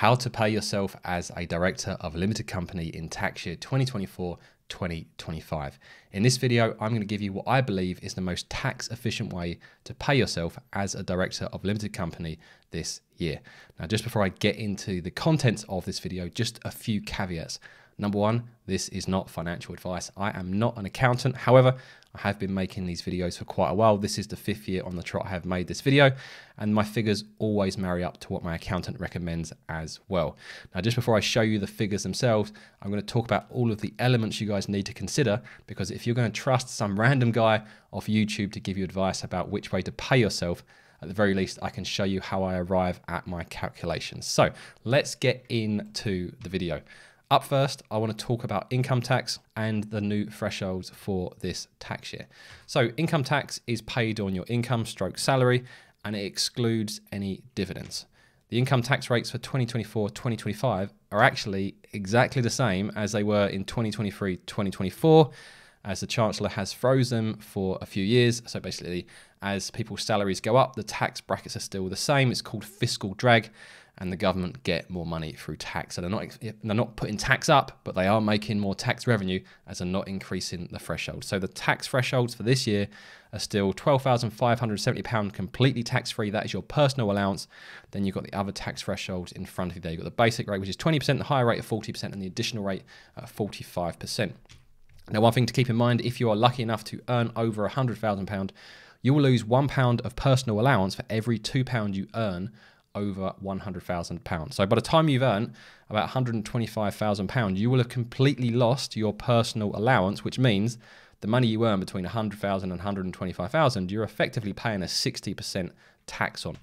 how to pay yourself as a director of a limited company in tax year 2024 2025. In this video, I'm going to give you what I believe is the most tax efficient way to pay yourself as a director of a limited company this year. Now, just before I get into the contents of this video, just a few caveats. Number one, this is not financial advice. I am not an accountant. However, I have been making these videos for quite a while. This is the fifth year on the trot I have made this video, and my figures always marry up to what my accountant recommends as well. Now, just before I show you the figures themselves, I'm going to talk about all of the elements you guys need to consider, because if you're going to trust some random guy off YouTube to give you advice about which way to pay yourself, at the very least, I can show you how I arrive at my calculations. So let's get into the video. Up first, I want to talk about income tax and the new thresholds for this tax year. So income tax is paid on your income stroke salary and it excludes any dividends. The income tax rates for 2024 2025 are actually exactly the same as they were in 2023 2024, as the Chancellor has frozen for a few years. So basically, as people's salaries go up, the tax brackets are still the same. It's called fiscal drag and the government get more money through tax. So they're not they're not putting tax up, but they are making more tax revenue as they're not increasing the threshold. So the tax thresholds for this year are still £12,570 completely tax free. That is your personal allowance. Then you've got the other tax thresholds in front of you there. You've got the basic rate, which is 20%, the higher rate of 40%, and the additional rate at 45%. Now, one thing to keep in mind if you are lucky enough to earn over £100,000, you will lose £1 of personal allowance for every £2 you earn over £100,000. So by the time you've earned about £125,000, you will have completely lost your personal allowance, which means the money you earn between £100,000 and £125,000, you're effectively paying a 60% tax on.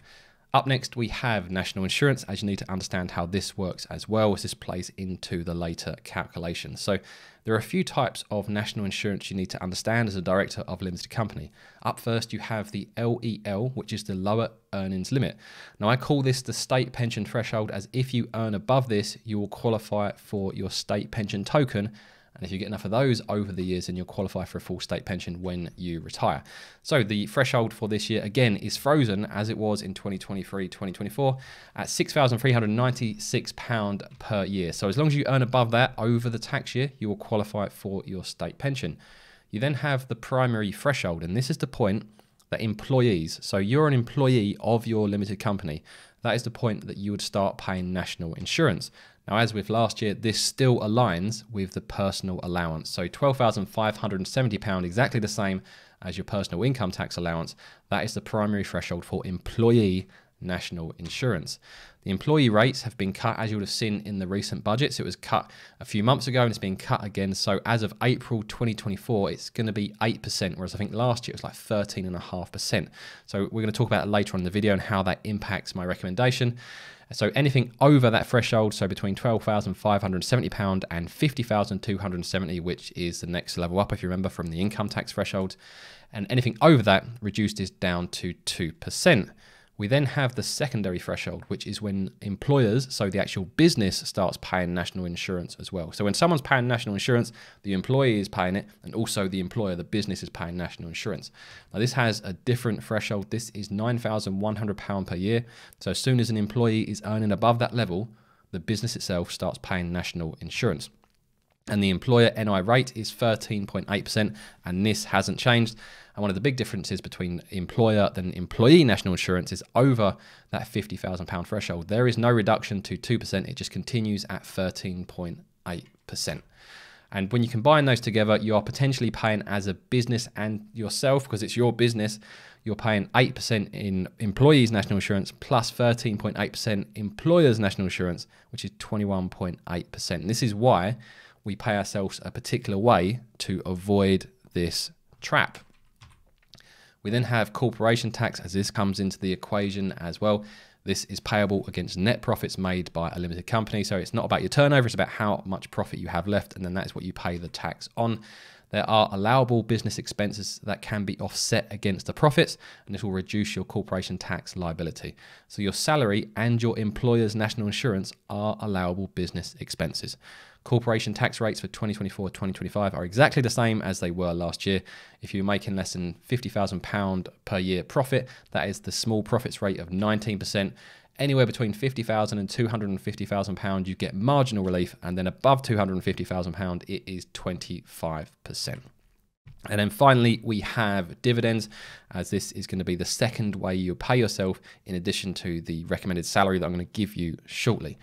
Up next, we have national insurance, as you need to understand how this works as well, as this plays into the later calculations. So there are a few types of national insurance you need to understand as a director of a limited company. Up first, you have the LEL, which is the lower earnings limit. Now, I call this the state pension threshold, as if you earn above this, you will qualify for your state pension token, and if you get enough of those over the years, then you'll qualify for a full state pension when you retire. So the threshold for this year, again, is frozen as it was in 2023 2024 at £6,396 per year. So as long as you earn above that over the tax year, you will qualify for your state pension. You then have the primary threshold, and this is the point that employees, so you're an employee of your limited company, that is the point that you would start paying national insurance. Now, as with last year, this still aligns with the personal allowance. So £12,570, exactly the same as your personal income tax allowance. That is the primary threshold for employee national insurance. The employee rates have been cut, as you would have seen in the recent budgets. It was cut a few months ago and it's been cut again. So as of April 2024, it's going to be 8%, whereas I think last year it was like 13.5%. So we're going to talk about it later on in the video and how that impacts my recommendation. So anything over that threshold, so between £12,570 and £50,270, which is the next level up, if you remember, from the income tax threshold, and anything over that reduced is down to 2%. We then have the secondary threshold, which is when employers, so the actual business, starts paying national insurance as well. So when someone's paying national insurance, the employee is paying it, and also the employer, the business, is paying national insurance. Now this has a different threshold. This is £9,100 per year. So as soon as an employee is earning above that level, the business itself starts paying national insurance and the employer NI rate is 13.8%, and this hasn't changed. And one of the big differences between employer and employee national insurance is over that £50,000 threshold. There is no reduction to 2%, it just continues at 13.8%. And when you combine those together, you are potentially paying as a business and yourself, because it's your business, you're paying 8% in employees' national insurance plus 13.8% employers' national insurance, which is 21.8%. This is why we pay ourselves a particular way to avoid this trap. We then have corporation tax as this comes into the equation as well. This is payable against net profits made by a limited company. So it's not about your turnover, it's about how much profit you have left, and then that's what you pay the tax on. There are allowable business expenses that can be offset against the profits, and this will reduce your corporation tax liability. So your salary and your employer's national insurance are allowable business expenses. Corporation tax rates for 2024 2025 are exactly the same as they were last year. If you're making less than £50,000 per year profit, that is the small profits rate of 19%. Anywhere between £50,000 and £250,000, you get marginal relief, and then above £250,000, it is 25%. And then finally, we have dividends, as this is going to be the second way you pay yourself in addition to the recommended salary that I'm going to give you shortly.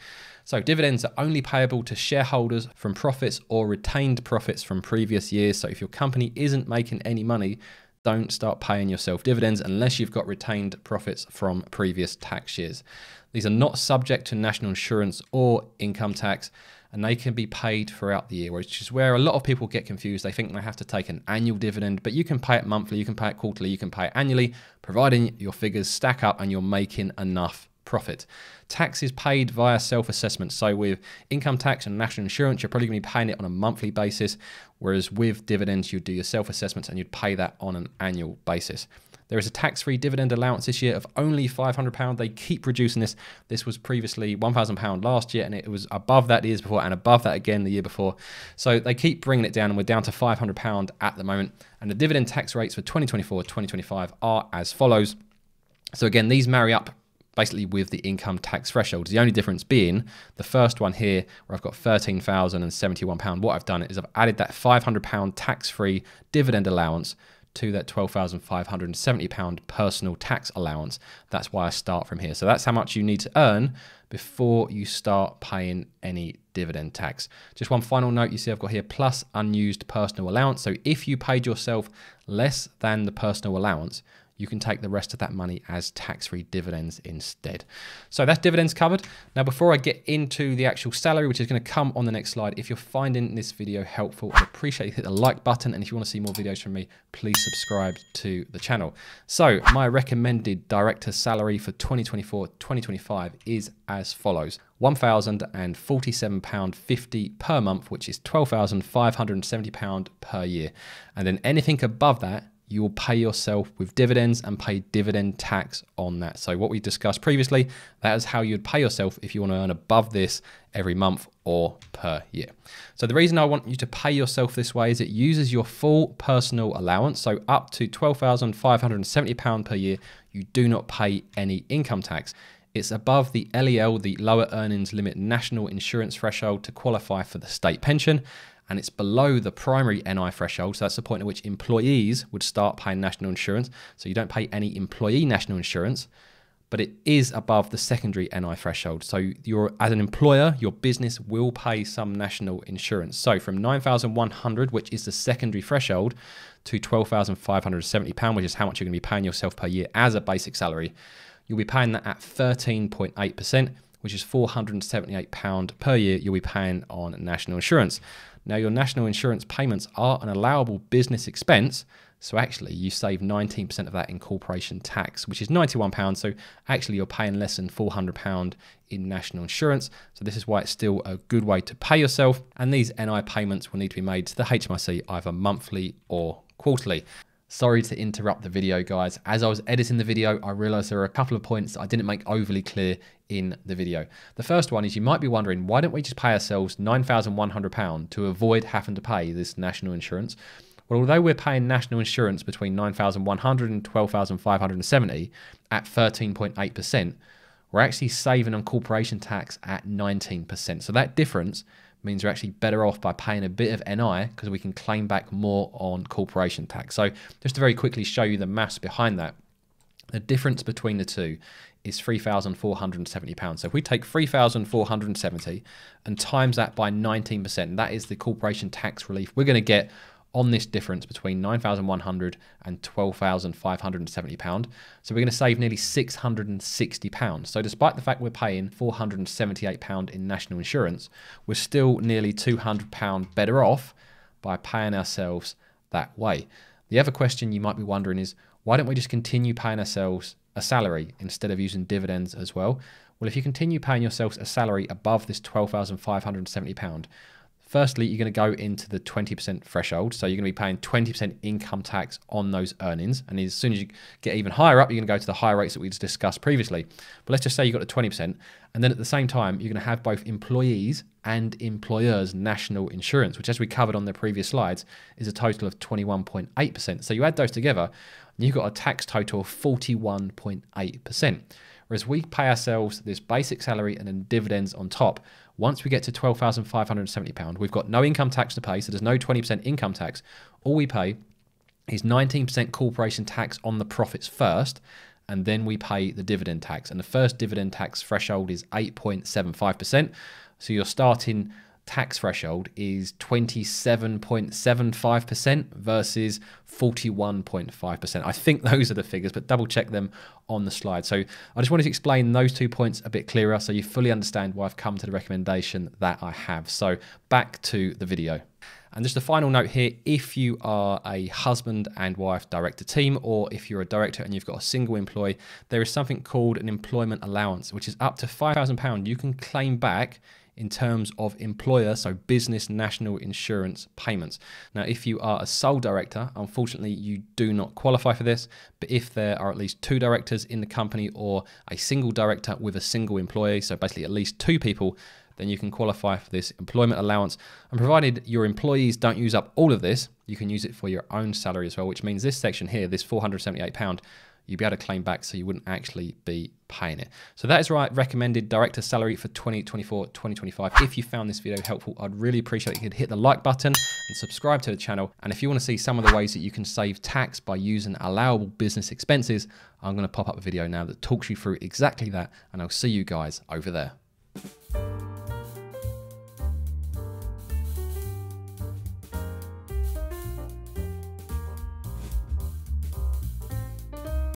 So, dividends are only payable to shareholders from profits or retained profits from previous years. So, if your company isn't making any money, don't start paying yourself dividends unless you've got retained profits from previous tax years. These are not subject to national insurance or income tax and they can be paid throughout the year, which is where a lot of people get confused. They think they have to take an annual dividend, but you can pay it monthly, you can pay it quarterly, you can pay it annually, providing your figures stack up and you're making enough profit. Tax is paid via self assessment. So, with income tax and national insurance, you're probably going to be paying it on a monthly basis, whereas with dividends, you'd do your self assessments and you'd pay that on an annual basis. There is a tax-free dividend allowance this year of only £500. They keep reducing this. This was previously £1,000 last year, and it was above that the years before, and above that again the year before. So they keep bringing it down, and we're down to £500 at the moment. And the dividend tax rates for 2024 2025 are as follows. So again, these marry up basically with the income tax thresholds. The only difference being the first one here, where I've got £13,071. What I've done is I've added that £500 tax free dividend allowance to that £12,570 personal tax allowance. That's why I start from here. So that's how much you need to earn before you start paying any dividend tax. Just one final note you see I've got here plus unused personal allowance. So if you paid yourself less than the personal allowance, you can take the rest of that money as tax-free dividends instead. So that's dividends covered. Now, before I get into the actual salary, which is going to come on the next slide, if you're finding this video helpful, I'd appreciate you hit the like button. And if you want to see more videos from me, please subscribe to the channel. So my recommended director salary for 2024-2025 is as follows. £1,047.50 per month, which is £12,570 per year. And then anything above that you will pay yourself with dividends and pay dividend tax on that. So what we discussed previously, that is how you'd pay yourself if you want to earn above this every month or per year. So the reason I want you to pay yourself this way is it uses your full personal allowance. So up to £12,570 per year, you do not pay any income tax. It's above the LEL, the lower earnings limit national insurance threshold to qualify for the state pension and it's below the primary NI threshold. So that's the point at which employees would start paying national insurance. So you don't pay any employee national insurance, but it is above the secondary NI threshold. So you're as an employer, your business will pay some national insurance. So from 9,100, which is the secondary threshold, to 12,570 pound, which is how much you're going to be paying yourself per year as a basic salary, you'll be paying that at 13.8%, which is 478 pound per year you'll be paying on national insurance. Now, your national insurance payments are an allowable business expense. So actually, you save 19% of that in corporation tax, which is £91. So actually, you're paying less than £400 in national insurance. So this is why it's still a good way to pay yourself. And these NI payments will need to be made to the HMRC either monthly or quarterly. Sorry to interrupt the video, guys. As I was editing the video, I realized there are a couple of points that I didn't make overly clear in the video. The first one is you might be wondering, why don't we just pay ourselves £9,100 to avoid having to pay this national insurance? Well, although we're paying national insurance between 9,100 and 12,570 at 13.8%, we're actually saving on corporation tax at 19%. So that difference means we're actually better off by paying a bit of NI because we can claim back more on corporation tax. So just to very quickly show you the maths behind that, the difference between the two is £3,470. So if we take 3,470 and times that by 19%, that is the corporation tax relief we're going to get on this difference between 9,100 and 12,570 pound. So we're going to save nearly 660 pounds. So despite the fact we're paying 478 pound in national insurance, we're still nearly 200 pound better off by paying ourselves that way. The other question you might be wondering is why don't we just continue paying ourselves a salary instead of using dividends as well? Well, if you continue paying yourselves a salary above this 12,570 pound, Firstly, you're going to go into the 20% threshold. So you're going to be paying 20% income tax on those earnings. And as soon as you get even higher up, you're going to go to the higher rates that we just discussed previously. But let's just say you got the 20%. And then at the same time, you're going to have both employees and employers' national insurance, which, as we covered on the previous slides, is a total of 21.8%. So you add those together, and you've got a tax total of 41.8%. Whereas we pay ourselves this basic salary and then dividends on top. Once we get to £12,570, we've got no income tax to pay, so there's no 20% income tax. All we pay is 19% corporation tax on the profits first, and then we pay the dividend tax. And the first dividend tax threshold is 8.75%. So you're starting tax threshold is 27.75% versus 41.5%. I think those are the figures, but double check them on the slide. So I just wanted to explain those two points a bit clearer so you fully understand why I've come to the recommendation that I have. So back to the video. And just a final note here, if you are a husband and wife director team, or if you're a director and you've got a single employee, there is something called an employment allowance, which is up to £5,000 you can claim back in terms of employer, so business national insurance payments. Now, if you are a sole director, unfortunately, you do not qualify for this. But if there are at least two directors in the company or a single director with a single employee, so basically at least two people, then you can qualify for this employment allowance. And provided your employees don't use up all of this, you can use it for your own salary as well, which means this section here, this £478, you'd be able to claim back so you wouldn't actually be paying it. So that is right recommended director salary for 2024 2025. If you found this video helpful, I'd really appreciate it. You could hit the like button and subscribe to the channel. And if you want to see some of the ways that you can save tax by using allowable business expenses, I'm going to pop up a video now that talks you through exactly that. And I'll see you guys over there.